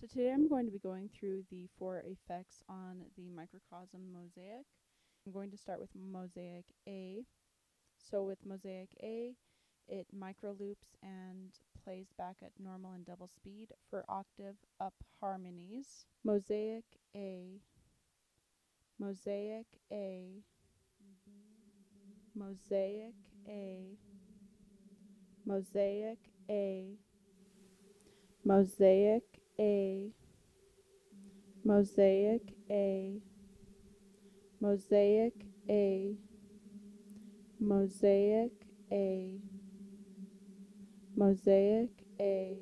So today I'm going to be going through the four effects on the microcosm mosaic. I'm going to start with mosaic A. So with mosaic A, it microloops and plays back at normal and double speed for octave up harmonies. Mosaic A, mosaic A, mosaic A, mosaic A, mosaic A, mosaic A, mosaic A, mosaic A, mosaic A,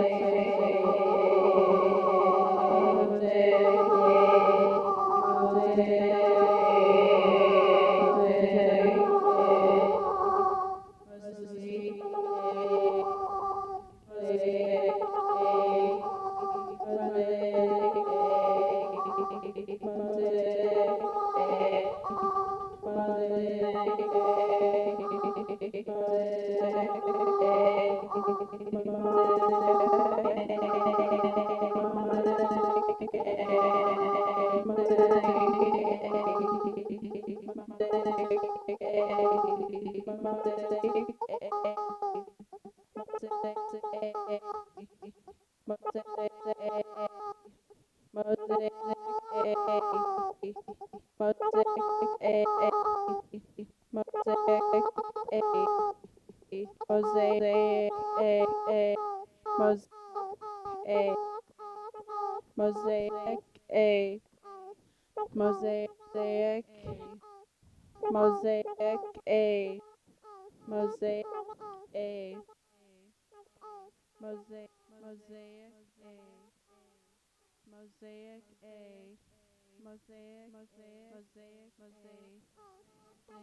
day.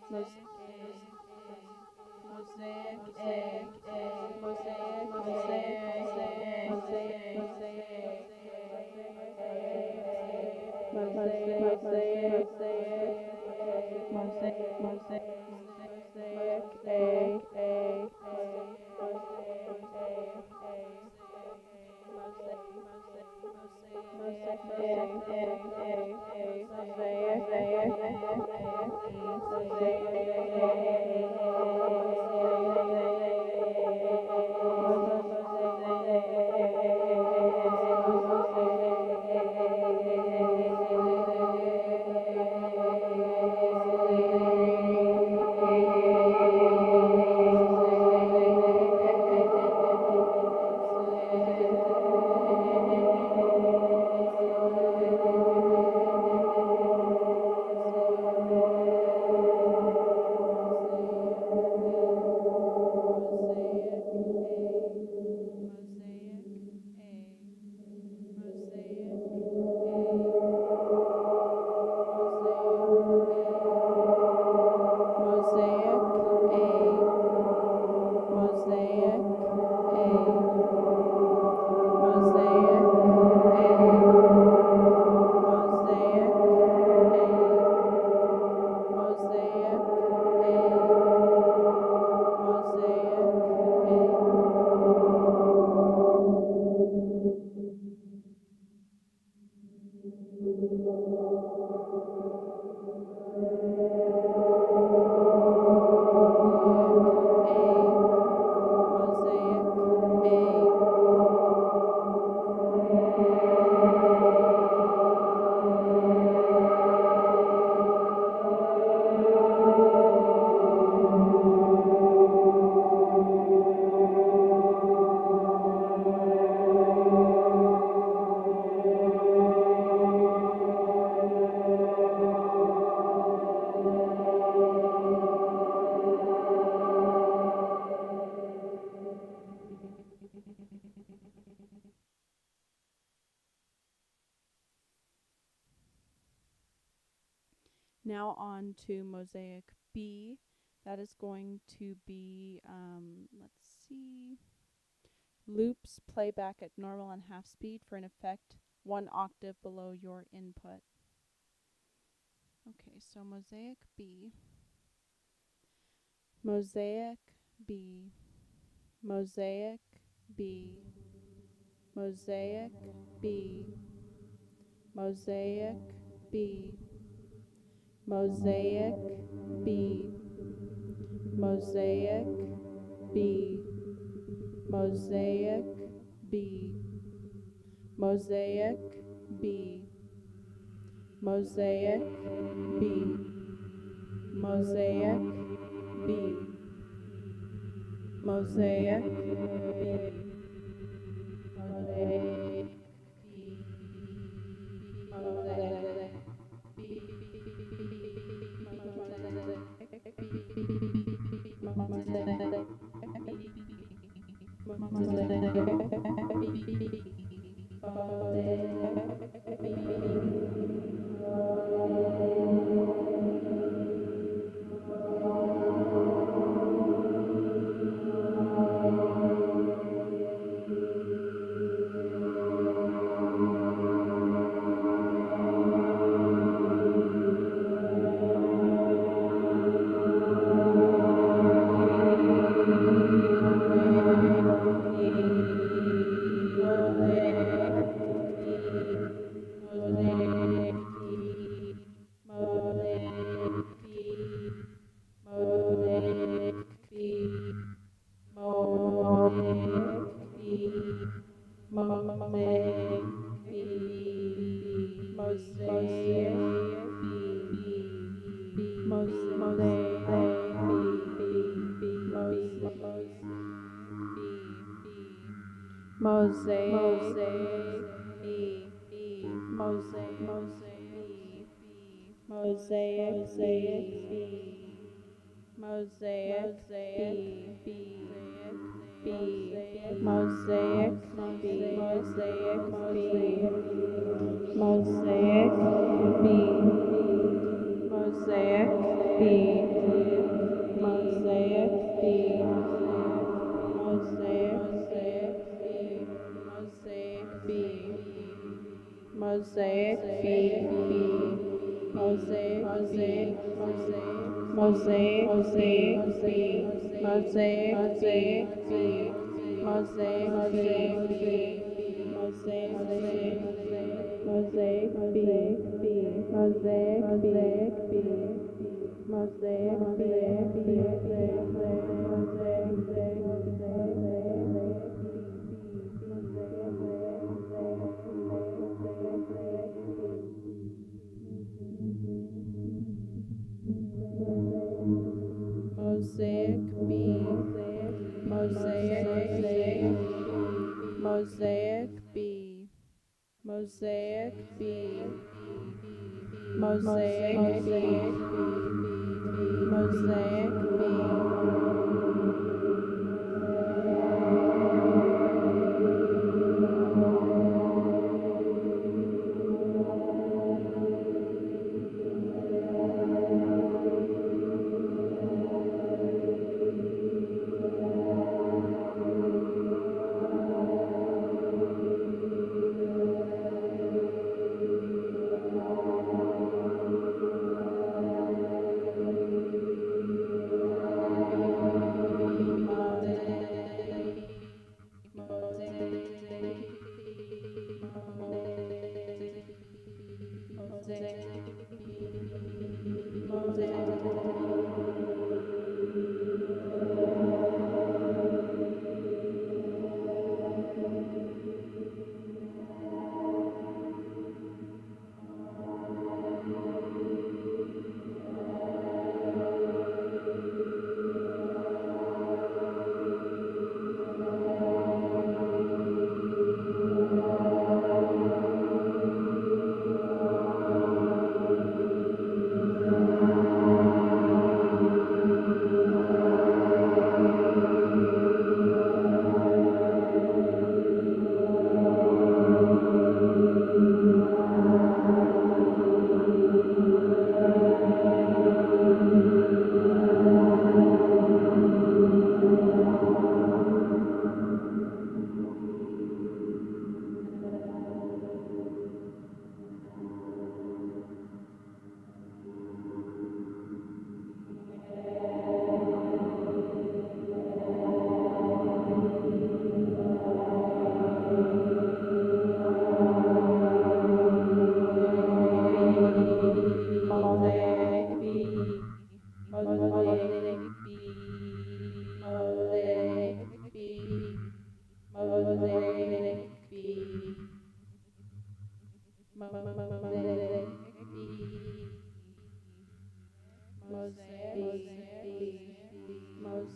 Mosaic mosaic mosaic egg egg mosaic mosaic mosaic mosaic mosaic mosaic mosaic mosaic mosaic mosaic egg egg Mosaic, say it. Mosaic B. That is going to be, um, let's see, loops playback at normal and half speed for an effect one octave below your input. Okay, so mosaic B, mosaic B, mosaic B, mosaic B, mosaic B, mosaic B, mosaic B, mosaic B, mosaic B, mosaic B, mosaic B, mosaic B, mosaic mosaic, mosaic, B, mosaic, B, mosaic, B, mosaic, B, mosaic, B, mosaic, mosaic B, mosaic B, B, mosaic, mosaic, mosaic, mosaic, mosaic mosaic, mosaic mosaic, mosaic be, mosaic be, mosaic be, mosaic be, mosaic be, mosaic be, mosaic, B, mosaic B, mosaic B, mosaic B.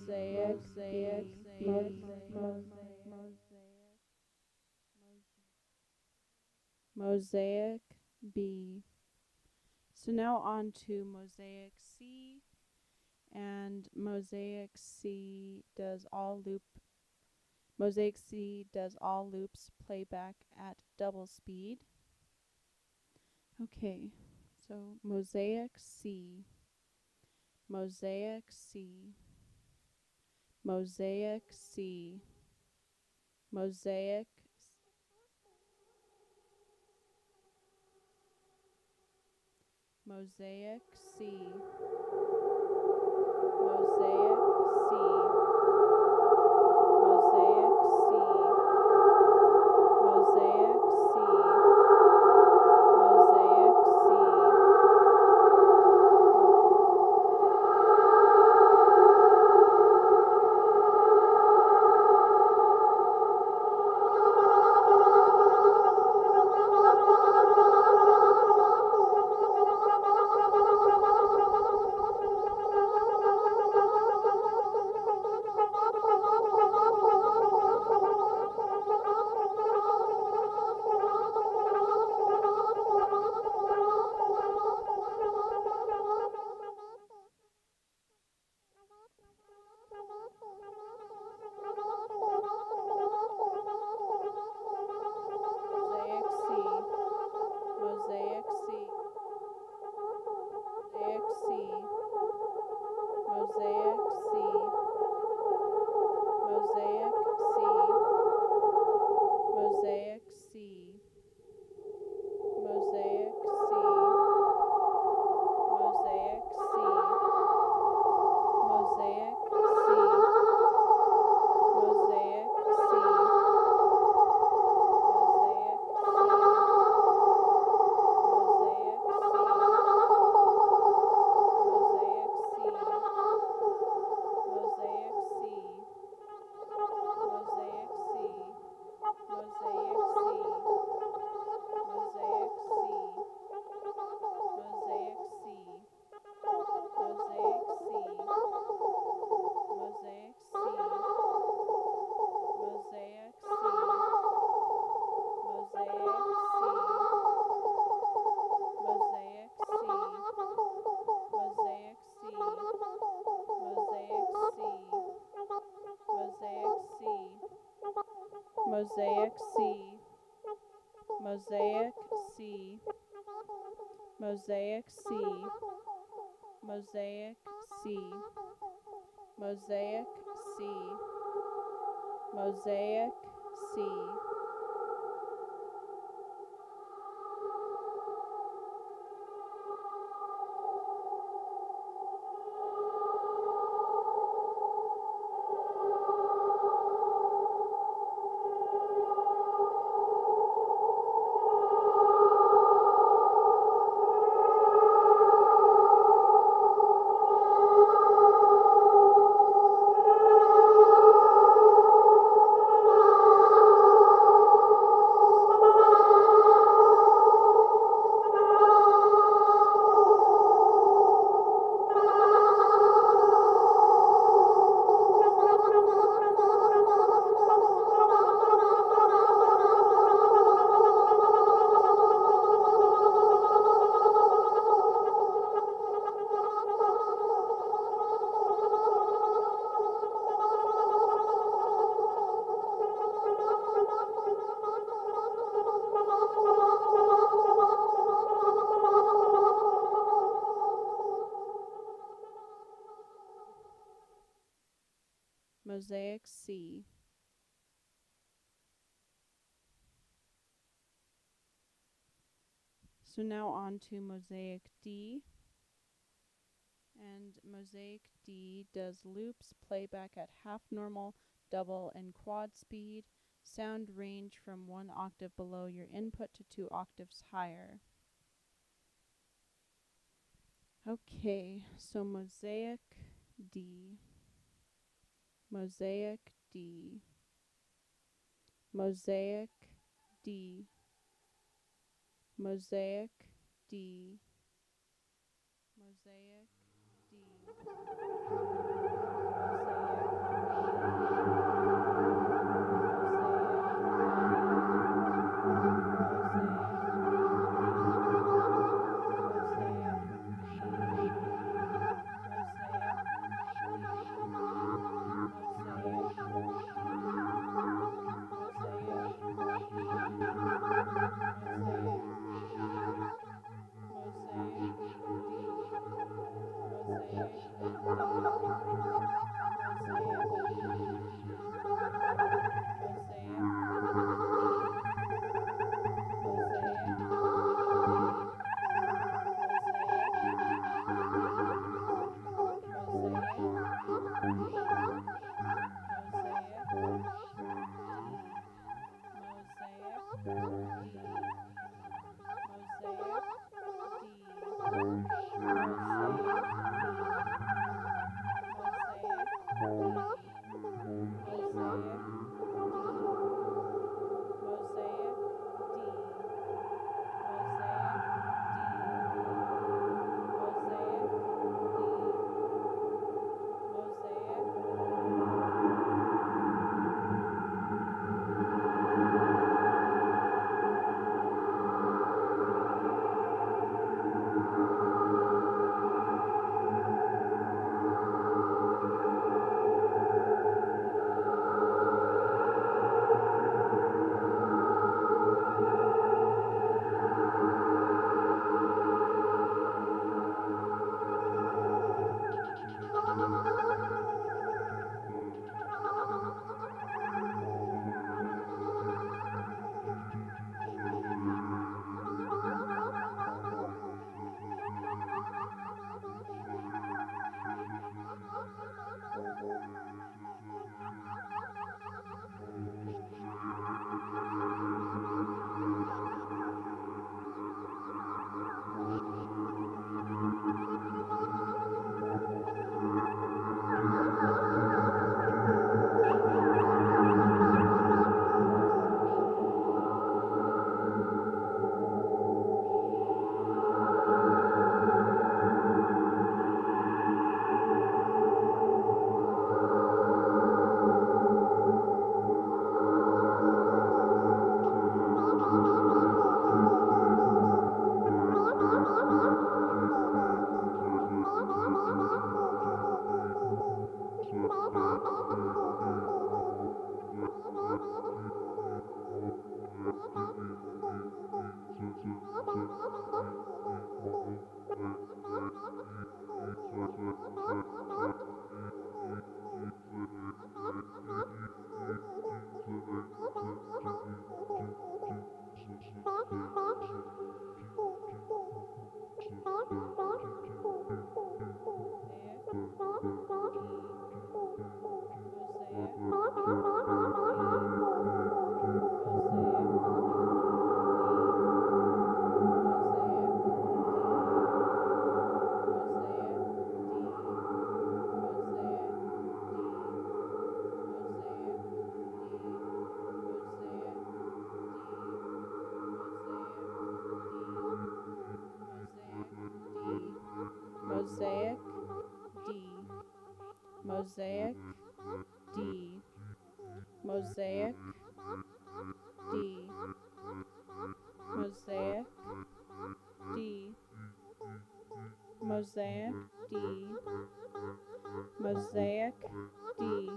Mosaic Mosaic Mosaic B. So now on to Mosaic C and Mosaic C does all loop Mosaic C does all loops playback at double speed. Okay, so Mosaic C, Mosaic C, Mosaic C, Mosaic Mosaic C. Mosaic C, Mosaic C, Mosaic C, Mosaic C, Mosaic C, Mosaic C. Mosaic C. So now on to Mosaic D. And Mosaic D does loops, playback at half normal, double, and quad speed. Sound range from one octave below your input to two octaves higher. Okay, so Mosaic D. Mosaic D, mosaic D. Mosaic D. Mosaic D mosaic D. Mosaic D. Mosaic D. Mosaic D. Mosaic D.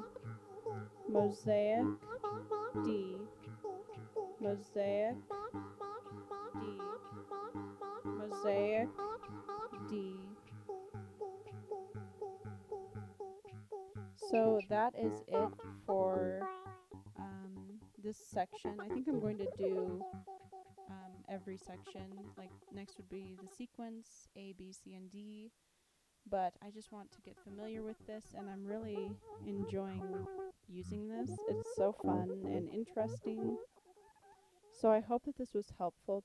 Mosaic D. Mosaic D. Mosaic D So that is it for um, this section. I think I'm going to do um, every section. Like next would be the sequence A, B, C, and D. But I just want to get familiar with this, and I'm really enjoying using this. It's so fun and interesting. So I hope that this was helpful